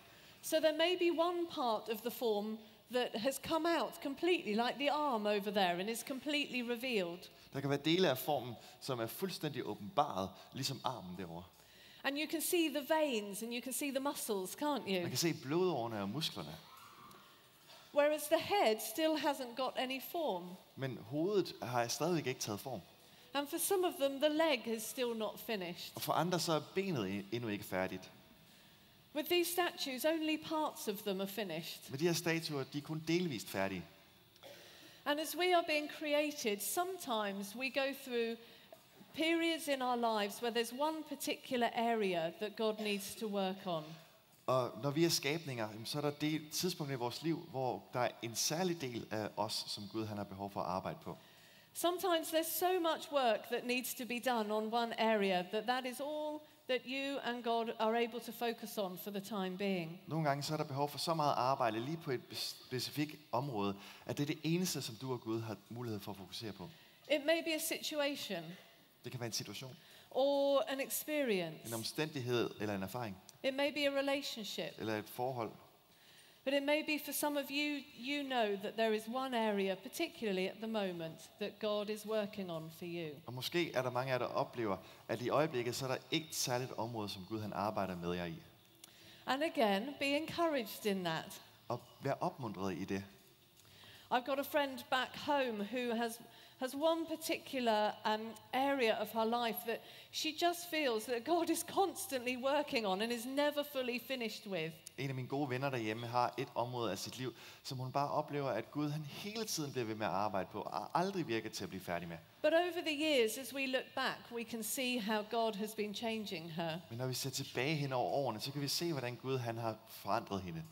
Speaker 1: So there may be one part of the form that has come out completely, like the arm over there, and is completely revealed.
Speaker 2: Der kan være dele af formen, som er fuldstændig åbenbaret, ligesom armen derovre.
Speaker 1: And you can see the veins and you can see the muscles, can't you?
Speaker 2: Man kan se blodårene og musklerne.
Speaker 1: Whereas the head still hasn't got any form.
Speaker 2: Men hovedet har stadigvæk ikke taget form.
Speaker 1: And for some of them, the leg is still not finished.
Speaker 2: Og for andre så er benet endnu ikke færdigt.
Speaker 1: With these statues, only parts of them are finished.
Speaker 2: Men de her statuer, de er kun delvist færdige.
Speaker 1: And as we are being created, sometimes we go through periods in our lives where there's one particular area that God needs to work on.
Speaker 2: Og når vi er skabninger, så er der del, tidspunkter i vores liv, hvor der er en særlig del af os, som Gud han har behov for at arbejde på.
Speaker 1: Sometimes there's so much work that needs to be done on one area that that is all that you and God are able to focus on for the time being.
Speaker 2: Nogle gange så er der behov for så meget arbejde lige på et specifikt område, at det er det eneste, som du og Gud har mulighed for at fokusere på.
Speaker 1: It may be a situation
Speaker 2: Det kan være en situation,
Speaker 1: or an experience.
Speaker 2: en omstændighed eller en erfaring,
Speaker 1: It may be a relationship.
Speaker 2: eller et forhold.
Speaker 1: But it may be for some of you, you know that there is one area, particularly at the moment, that God is working on for you.
Speaker 2: Og måske er der mange af jer, der oplever, at i øjeblikket så er der et særligt område, som Gud han arbejder med jer i.
Speaker 1: And again, be encouraged in that.
Speaker 2: Og vær opmuntret i det.
Speaker 1: I've got a friend back home who has, has one particular um, area of her life that she just feels that God is constantly working on and is never fully finished with.
Speaker 2: En af mine gode venner derhjemme har et område af sit liv, som hun bare oplever, at Gud han hele tiden bliver ved med at arbejde på, og aldrig virker til at blive færdig med.
Speaker 1: But over the years, as we look back, we can see how God has been changing her.
Speaker 2: Men når vi ser tilbage hen over årene, så kan vi se, hvordan Gud han har forandret hende.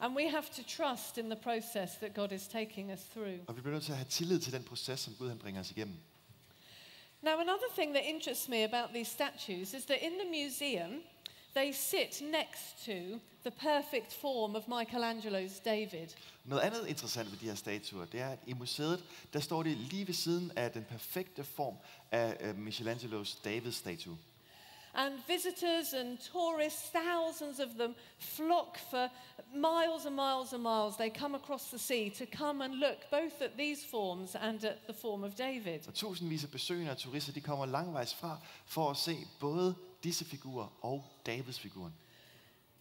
Speaker 1: And we have to trust in the process that God is taking us through.
Speaker 2: Og vi bliver nødt til at have tillid til den proces, som Gud han bringer os igennem.
Speaker 1: Now, another thing that interests me about these statues is that in the museum, they sit next to the perfect form of Michelangelo's David.
Speaker 2: Noget andet interessant ved de her statuer, det er, at i museet, der står de lige ved siden af den perfekte form af øh, Michelangelos David-statue.
Speaker 1: And visitors and tourists, thousands of them, flock for miles and miles and miles. They come across the sea to come and look both at these forms and at the form of David.
Speaker 2: Og tusindvis af besøgende og turister, de kommer langvejs fra for at se både disse figurer og Davids figuren.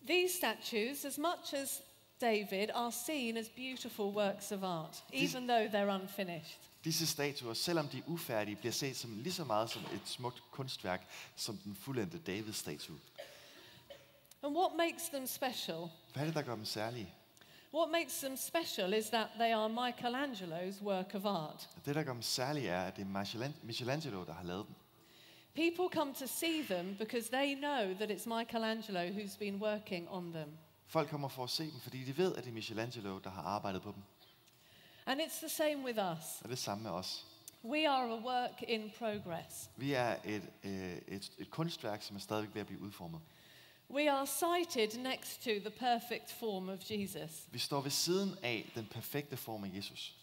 Speaker 1: These statues, as much as David are seen as beautiful works of art, even though they're unfinished.
Speaker 2: Disse statuer, selvom de er ufærdige, bliver set som lige så meget som et smukt kunstværk, som den fuldendte Davids statue.
Speaker 1: And what makes them special?
Speaker 2: Hvad er det, der gør dem særlige?
Speaker 1: What makes them special is that they are Michelangelo's work of art.
Speaker 2: Det, der gør dem særlige, er, at det er Michelan- Michelangelo, der har lavet dem.
Speaker 1: People come to see them because they know that it's Michelangelo who's been working on them.
Speaker 2: Folk kommer for at se dem, fordi de ved, at det er Michelangelo, der har arbejdet på dem.
Speaker 1: And it's the same with us.
Speaker 2: Og det samme med os.
Speaker 1: We are a work in progress.
Speaker 2: Vi er et, øh, et, et kunstværk, som er stadigvæk ved at blive udformet.
Speaker 1: We are sighted next to the perfect form of Jesus.
Speaker 2: Vi står ved siden af den perfekte form af Jesus.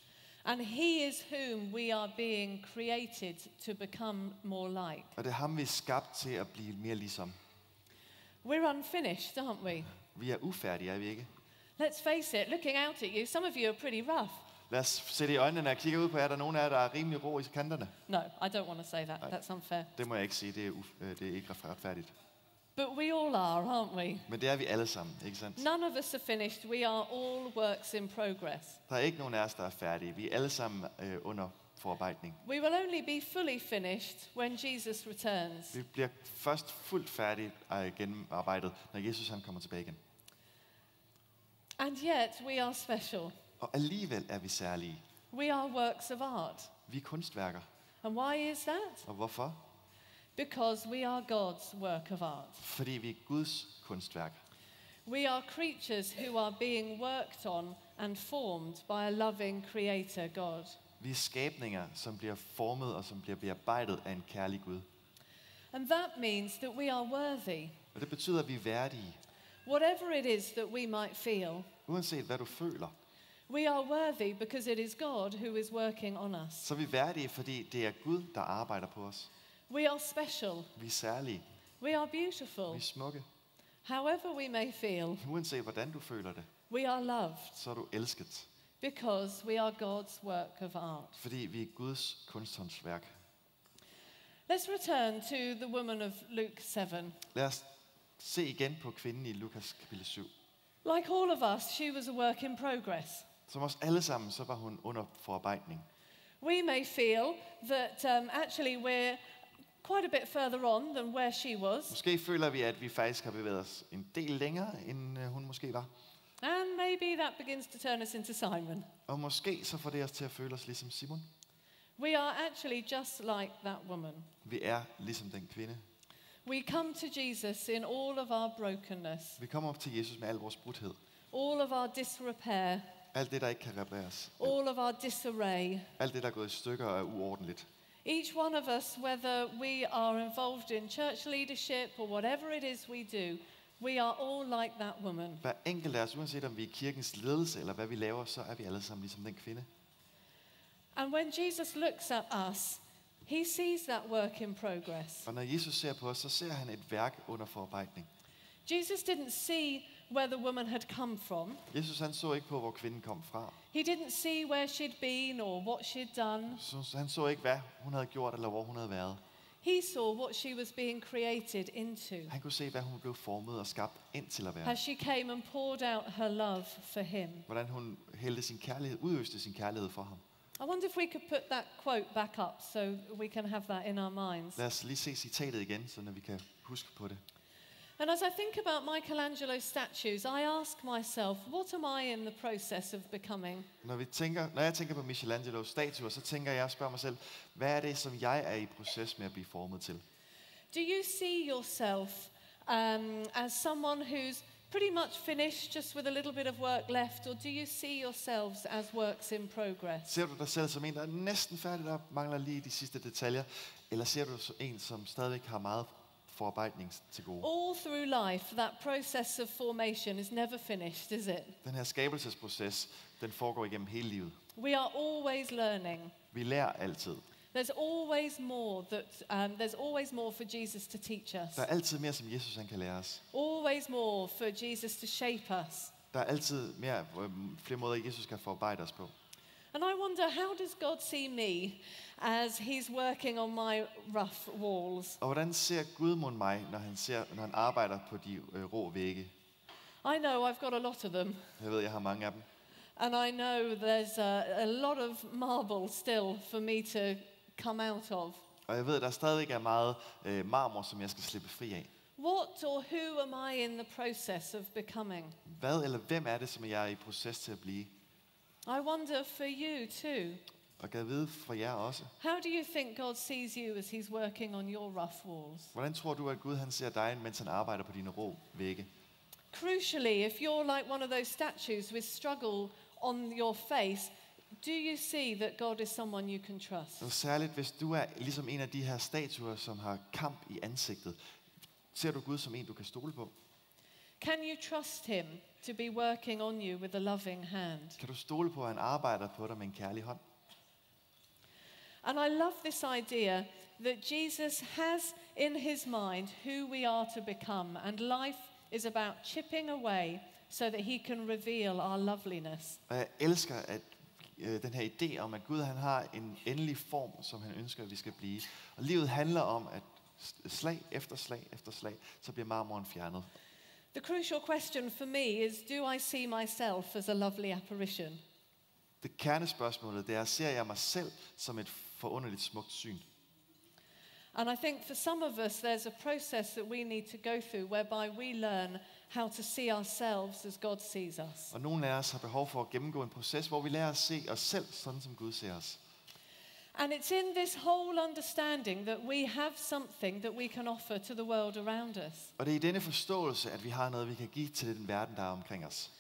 Speaker 1: And he is whom we are being created to become more like.
Speaker 2: Og det er ham, vi er skabt til at blive mere ligesom.
Speaker 1: We're unfinished, aren't we?
Speaker 2: Vi er ufærdige, er vi ikke?
Speaker 1: Let's face it, looking out at you, some of you are pretty rough.
Speaker 2: Lad os se det i øjnene, når jeg kigger ud på jer. Der er nogen af jer, der er rimelig rå i kanterne.
Speaker 1: No, I don't want to say that. That's unfair.
Speaker 2: Det må jeg ikke sige, det er, uf- øh, det er ikke retfærdigt.
Speaker 1: But we all are, aren't we?
Speaker 2: Men det er vi alle sammen, ikke sandt?
Speaker 1: None of us are finished. We are all works in progress.
Speaker 2: Der er ikke nogen af os, der er færdige. Vi er alle sammen øh, under forarbejdning.
Speaker 1: We will only be fully finished when Jesus returns.
Speaker 2: Vi bliver først fuldt færdige øh, gennemarbejdet, når Jesus han kommer tilbage igen.
Speaker 1: And yet we are special.
Speaker 2: Og alligevel er vi særlige.
Speaker 1: We are works of art.
Speaker 2: Vi er kunstværker.
Speaker 1: And why is that?
Speaker 2: Og hvorfor?
Speaker 1: Because we are God's work of art.
Speaker 2: Fordi vi er Guds kunstværk.
Speaker 1: We are creatures who are being worked on and formed by a loving creator God.
Speaker 2: Vi er skabninger, som bliver formet og som bliver bearbejdet af en kærlig Gud.
Speaker 1: And that means that we are worthy.
Speaker 2: Og det betyder, at vi er værdige.
Speaker 1: Whatever it is that we might feel,
Speaker 2: Uanset hvad du føler,
Speaker 1: we are worthy because it is God who is working on us.
Speaker 2: så er vi værdige, fordi det er Gud, der arbejder på os.
Speaker 1: We are special.
Speaker 2: Vi er særlige.
Speaker 1: We are
Speaker 2: Vi
Speaker 1: beautiful.
Speaker 2: er smukke.
Speaker 1: However we may feel,
Speaker 2: Uanset hvordan du føler det,
Speaker 1: we are loved
Speaker 2: så er du elsket.
Speaker 1: because we are God's work of art.
Speaker 2: Fordi vi er Guds kunsthåndsværk.
Speaker 1: Let's return to the woman of Luke 7.
Speaker 2: Lad os se igen på kvinden i Lukas kapitel 7.
Speaker 1: Like all of us, she was a work in progress.
Speaker 2: Som os alle sammen, så var hun under forarbejdning.
Speaker 1: We may feel that um, actually we're quite a bit further on than where she was,
Speaker 2: Måske føler vi, at vi faktisk har bevæget os en del længere, end øh, hun måske var.
Speaker 1: and maybe that begins to turn us into Simon.
Speaker 2: Og måske så får det os til at føle os ligesom Simon.
Speaker 1: We are actually just like that woman.
Speaker 2: Vi er ligesom den kvinde.
Speaker 1: We come to Jesus in all of our brokenness,
Speaker 2: Vi kommer op til Jesus med al vores brudhed.
Speaker 1: all of our disrepair,
Speaker 2: Alt det, der ikke kan repareres.
Speaker 1: all of our disarray.
Speaker 2: Alt det, der er gået i stykker og er uordentligt.
Speaker 1: Each one of us, whether we are involved in church leadership or whatever it is we do, we are all like that woman.
Speaker 2: Hver enkelt af os, uanset om vi er kirkens ledelse eller hvad vi laver, så er vi alle sammen ligesom den kvinde.
Speaker 1: And when Jesus looks at us, he sees that work in progress.
Speaker 2: Og når Jesus ser på os, så ser han et værk under forarbejdning.
Speaker 1: Jesus didn't see where the woman had come from.
Speaker 2: Jesus han så ikke på, hvor kvinden kom fra.
Speaker 1: He didn't see where she'd been or what she'd done.
Speaker 2: Så han så ikke, hvad hun havde gjort eller hvor hun havde været.
Speaker 1: He saw what she was being created into
Speaker 2: Han kunne se, hvad hun blev formet og skabt ind til at være.
Speaker 1: as she came and poured out her love for him.
Speaker 2: Hvordan hun hældte sin kærlighed, udøste sin kærlighed for ham.
Speaker 1: I wonder if we could put that quote back up so we can have that in our minds.
Speaker 2: Lad os lige se citatet igen, så når vi kan huske på det.
Speaker 1: And as I think about Michelangelo's statues, I ask myself, what am I in the process of becoming?
Speaker 2: Når, vi tænker, når jeg tænker på Michelangelos statuer, så tænker jeg og spørger mig selv, hvad er det, som jeg er i proces med at blive formet til?
Speaker 1: Do you see yourself um, as someone who's pretty much finished, just with a little bit of work left, or do you see yourselves as works in progress?
Speaker 2: Ser du dig selv som en, der er næsten færdig, der mangler lige de sidste detaljer? Eller ser du dig en, som stadigvæk har meget forarbejdning til gode?
Speaker 1: All through life, that process of formation is never finished, is it?
Speaker 2: Den her skabelsesproces, den foregår igennem hele livet.
Speaker 1: We are always learning.
Speaker 2: Vi lærer altid.
Speaker 1: There's always more that um, there's always more for Jesus to teach us.
Speaker 2: Der er altid mere, som Jesus han kan lære os.
Speaker 1: Always more for Jesus to shape us.
Speaker 2: Der er altid mere, flere måder, Jesus kan forarbejde os på.
Speaker 1: And I wonder, how does God see me as He's working on my rough walls?
Speaker 2: Og hvordan ser Gud mod mig, når han, ser, når han arbejder på de øh, rå vægge?
Speaker 1: I know I've got a lot of them.
Speaker 2: Jeg ved, jeg har mange af dem.
Speaker 1: And I know there's a, a lot of marble still for me to come out of.
Speaker 2: Og jeg ved, der stadigvæk er meget øh, marmor, som jeg skal slippe fri af.
Speaker 1: What or who am I in the process of becoming?
Speaker 2: Hvad eller hvem er det, som jeg er i proces til at blive?
Speaker 1: I wonder for you too.
Speaker 2: Og kan jeg vide for jer også.
Speaker 1: How do you think God sees you as He's working on your rough walls?
Speaker 2: Hvordan tror du, at Gud han ser dig, mens han arbejder på dine rå vægge?
Speaker 1: Crucially, if you're like one of those statues with struggle on your face, do you see that God is someone you can trust?
Speaker 2: Og særligt, hvis du er ligesom en af de her statuer, som har kamp i ansigtet, ser du Gud som en, du kan stole på?
Speaker 1: Can you trust Him to be working on you with a loving hand?
Speaker 2: Kan du stole på, at han arbejder på dig med en kærlig hånd?
Speaker 1: And I love this idea that Jesus has in his mind who we are to become, and life is about chipping away so that he can reveal our loveliness.
Speaker 2: Og jeg elsker at, øh, den her idé om, at Gud han har en endelig form, som han ønsker, at vi skal blive. Og livet handler om, at slag efter slag efter slag, så bliver marmoren fjernet.
Speaker 1: The crucial question for me is do I see myself as a lovely apparition?
Speaker 2: Det kernespørgsmålet, det er, ser jeg mig selv som et forunderligt smukt syn?
Speaker 1: And I think for some of us, there's a process that we need to go through whereby we learn how to see ourselves as God sees us.
Speaker 2: Og nogle af os har behov for at gennemgå en proces, hvor vi lærer at se os selv, sådan som Gud ser os.
Speaker 1: And it's in this whole understanding that we have something that we can offer to the world around us.
Speaker 2: Og det er i denne forståelse, at vi har noget, vi kan give til den verden, der er omkring os.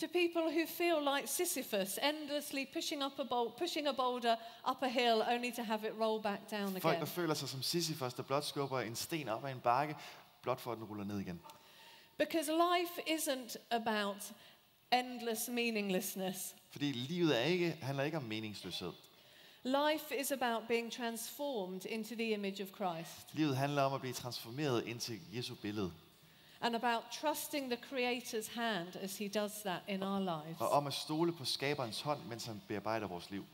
Speaker 1: To people who feel like Sisyphus, endlessly pushing, up a bol- pushing a boulder up a hill only to have it roll back down
Speaker 2: Folk, der
Speaker 1: again.
Speaker 2: føler sig som Sisyfos, der blot skubber en sten op ad en bakke, blot for at den ruller ned igen.
Speaker 1: Because life isn't about endless meaninglessness.
Speaker 2: Fordi livet er ikke, handler ikke om meningsløshed.
Speaker 1: Life is about being transformed into the image of Christ
Speaker 2: Livet handler om at blive transformeret ind til Jesu billede.
Speaker 1: and about trusting the Creator's hand as He does that in our lives.
Speaker 2: Og om at stole på skaberens hånd, mens han bearbejder vores liv.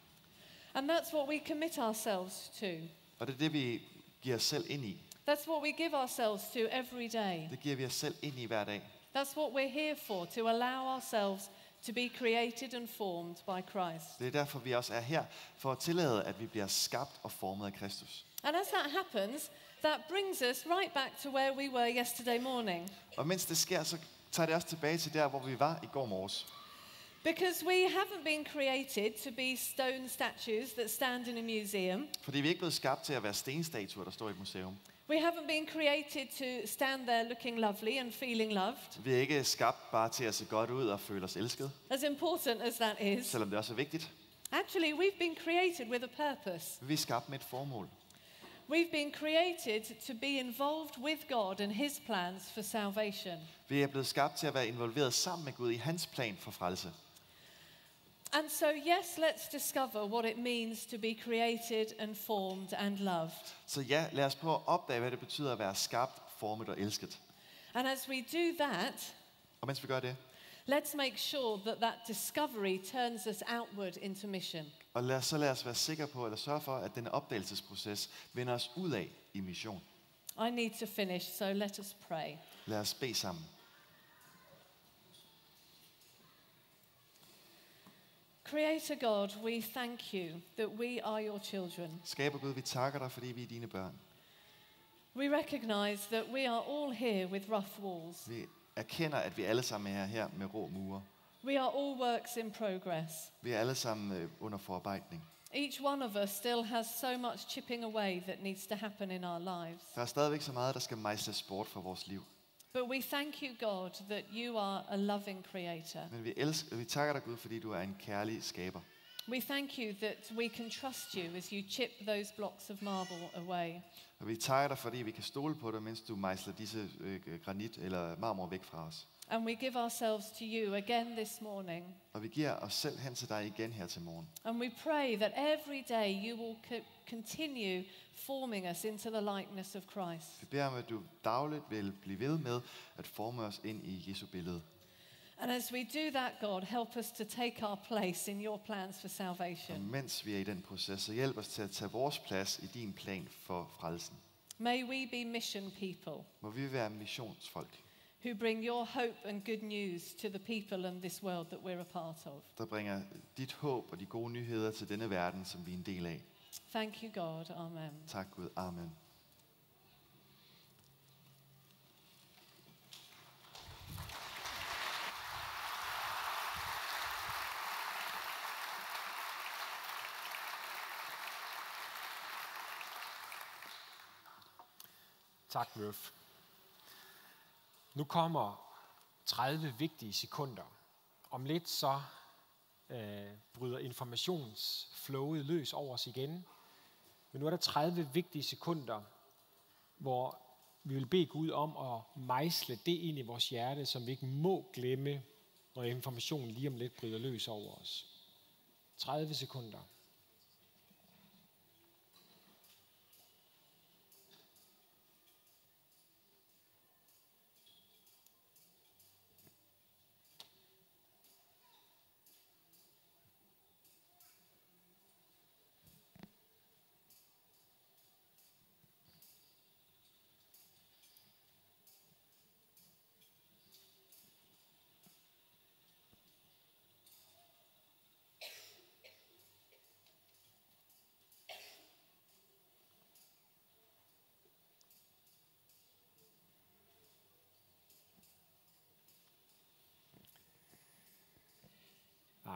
Speaker 1: And that's what we commit ourselves to.
Speaker 2: Og det er det, vi giver os selv ind i.
Speaker 1: That's what we give ourselves to every day.
Speaker 2: Det giver vi os selv ind i hver dag.
Speaker 1: That's what we're here for, to allow ourselves to be created and formed by Christ.
Speaker 2: Det er derfor, vi også er her, for at tillade, at vi bliver skabt og formet af Kristus.
Speaker 1: And as that happens, that brings us right back to where we were yesterday morning.
Speaker 2: Og mens det sker, så tager det også tilbage til der, hvor vi var i går morges.
Speaker 1: Because we haven't been created to be stone statues that stand in a museum.
Speaker 2: Fordi vi er ikke blevet skabt til at være stenstatuer, der står i et museum.
Speaker 1: We haven't been created to stand there looking lovely and feeling loved,
Speaker 2: Vi er ikke skabt bare til at se godt ud og føle os elsket,
Speaker 1: as important as that is.
Speaker 2: selvom det også er vigtigt.
Speaker 1: Actually, we've been created with a purpose.
Speaker 2: Vi er skabt med et formål.
Speaker 1: We've been created to be involved with God and His plans for salvation.
Speaker 2: Vi er blevet skabt til at være involveret sammen med Gud i hans plan for frelse.
Speaker 1: And so, yes, let's discover what it means to be created and formed and loved.
Speaker 2: Så ja, lad os prøve at opdage, hvad det betyder at være skabt, formet og elsket.
Speaker 1: And as we do that,
Speaker 2: Og mens vi gør det,
Speaker 1: let's make sure that that discovery turns us outward into mission.
Speaker 2: og lad os, så lad os være sikre på, eller sørge for, at denne opdagelsesproces vender os ud af i mission.
Speaker 1: I need to finish, so let us pray.
Speaker 2: Lad os bede sammen.
Speaker 1: Creator God, we thank you that we are your children.
Speaker 2: Skaber Gud, vi takker dig, fordi vi er dine børn.
Speaker 1: We recognize that we are all here with rough walls.
Speaker 2: Vi erkender, at vi alle sammen er her med rå mure.
Speaker 1: We are all works in progress.
Speaker 2: Vi er alle sammen øh, under forarbejdning.
Speaker 1: Each one of us still has so much chipping away that needs to happen in our lives.
Speaker 2: Der er stadigvæk så meget, der skal mejsles bort fra vores liv.
Speaker 1: But we thank you, God, that you are a loving creator.
Speaker 2: Men vi, elsker, vi takker dig, Gud, fordi du er en kærlig skaber.
Speaker 1: We thank you that we can trust you as you chip those blocks of marble away.
Speaker 2: Og vi takker dig, fordi vi kan stole på dig, mens du mejsler disse øh, granit eller marmor væk fra os.
Speaker 1: And we give ourselves to you again this morning.
Speaker 2: Og vi giver os selv hen til dig igen her til morgen.
Speaker 1: And we pray that every day you will co- continue forming us into the likeness of Christ.
Speaker 2: Vi beder om, at du dagligt vil blive ved med at forme os ind i Jesu billede.
Speaker 1: And as we do that, God, help us to take our place in your plans for
Speaker 2: Og
Speaker 1: salvation.
Speaker 2: mens vi er i den proces, så hjælp os til at tage vores plads i din plan for frelsen.
Speaker 1: May we be mission people,
Speaker 2: Må vi være missionsfolk.
Speaker 1: Who bring your hope and good news to the people and this world that we're a part of.
Speaker 2: der bringer dit håb og de gode nyheder til denne verden, som vi er en del af.
Speaker 1: Thank you, God. Amen.
Speaker 2: Tak Gud. Amen.
Speaker 3: Tak, Murph. Nu kommer 30 vigtige sekunder. Om lidt så øh, bryder informationsflowet løs over os igen. Men nu er der 30 vigtige sekunder, hvor vi vil bede Gud om at mejsle det ind i vores hjerte, som vi ikke må glemme, når informationen lige om lidt bryder løs over os. 30 sekunder.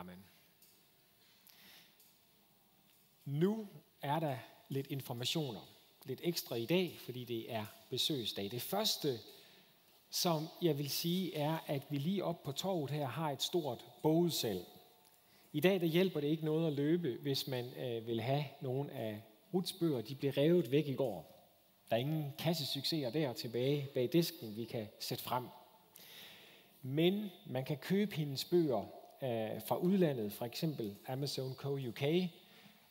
Speaker 3: Amen. Nu er der lidt informationer. Lidt ekstra i dag, fordi det er besøgsdag. Det første, som jeg vil sige, er, at vi lige op på torvet her har et stort bogudsalg. I dag der hjælper det ikke noget at løbe, hvis man øh, vil have nogle af Ruts bøger. De blev revet væk i går. Der er ingen kassesucceser der tilbage bag disken, vi kan sætte frem. Men man kan købe hendes bøger øh, fra udlandet, for eksempel Amazon Co. UK,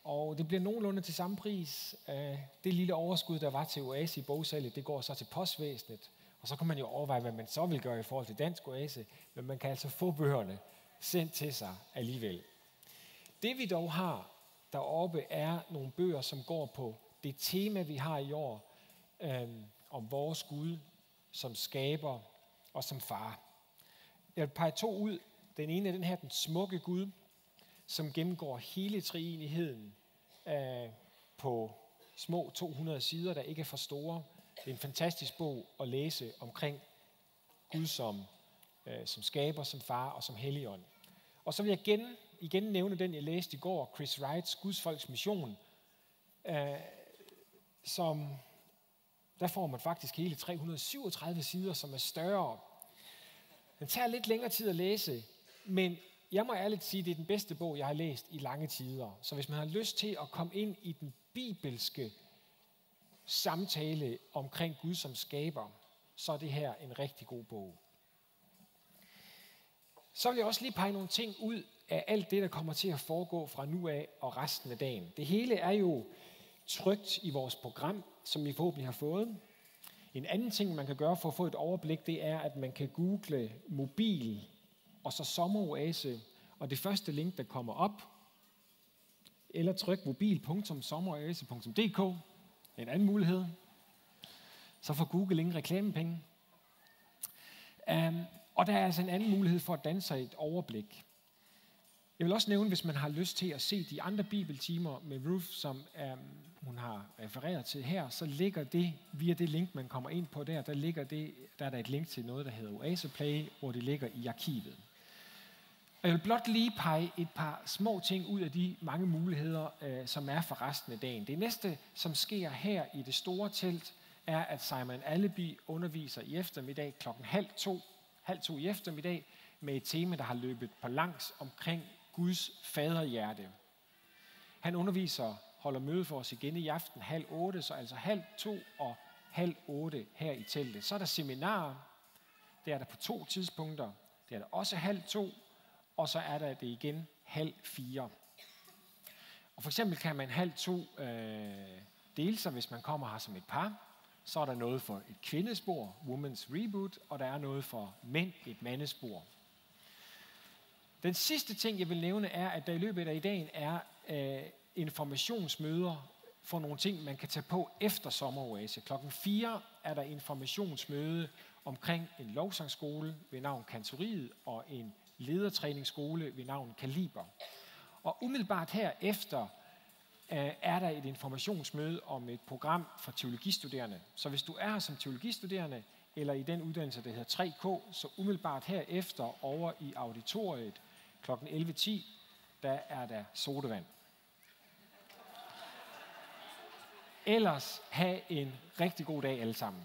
Speaker 3: og det bliver nogenlunde til samme pris. Øh, det lille overskud, der var til Oase i bogsalget, det går så til postvæsenet, og så kan man jo overveje, hvad man så vil gøre i forhold til dansk Oase, men man kan altså få bøgerne sendt til sig alligevel. Det vi dog har deroppe er nogle bøger, som går på det tema, vi har i år, øh, om vores Gud som skaber og som far. Jeg vil pege to ud. Den ene er den her, den smukke Gud, som gennemgår hele treenigheden øh, på små 200 sider, der ikke er for store. Det er en fantastisk bog at læse omkring Gud som, øh, som skaber, som far og som helligånd. Og så vil jeg igen, igen nævne den, jeg læste i går, Chris Wrights Guds Folks Mission, øh, som der får man faktisk hele 337 sider, som er større. Den tager lidt længere tid at læse, men jeg må ærligt sige, at det er den bedste bog, jeg har læst i lange tider. Så hvis man har lyst til at komme ind i den bibelske samtale omkring Gud som skaber, så er det her en rigtig god bog. Så vil jeg også lige pege nogle ting ud af alt det, der kommer til at foregå fra nu af og resten af dagen. Det hele er jo trygt i vores program, som I forhåbentlig har fået. En anden ting, man kan gøre for at få et overblik, det er, at man kan google mobil og så sommeroase, og det første link, der kommer op, eller tryk mobil.sommeroase.dk, en anden mulighed. Så får Google ingen reklamepenge. Um, og der er altså en anden mulighed for at danne sig et overblik. Jeg vil også nævne, hvis man har lyst til at se de andre bibeltimer med Ruth, som um, hun har refereret til her, så ligger det via det link, man kommer ind på der, der, ligger det, der er der et link til noget, der hedder Oase Play, hvor det ligger i arkivet. Og jeg vil blot lige pege et par små ting ud af de mange muligheder, øh, som er for resten af dagen. Det næste, som sker her i det store telt, er, at Simon Alleby underviser i eftermiddag klokken halv to, halv to i eftermiddag med et tema, der har løbet på langs omkring Guds faderhjerte. Han underviser, holder møde for os igen i aften halv otte, så altså halv to og halv otte her i teltet. Så er der seminarer, det er der på to tidspunkter. Det er der også halv to, og så er der det igen halv fire. Og for eksempel kan man halv to øh, dele sig, hvis man kommer her som et par. Så er der noget for et kvindespor, Women's Reboot, og der er noget for mænd, et mandespor. Den sidste ting, jeg vil nævne, er, at der i løbet af i dagen er øh, informationsmøder for nogle ting, man kan tage på efter sommeroase. Klokken 4 er der informationsmøde omkring en lovsangsskole ved navn Kantoriet og en ledertræningsskole ved navn Kaliber. Og umiddelbart herefter øh, er der et informationsmøde om et program for teologistuderende. Så hvis du er her som teologistuderende, eller i den uddannelse, der hedder 3K, så umiddelbart herefter over i auditoriet kl. 11.10, der er der sodavand. Ellers have en rigtig god dag alle sammen.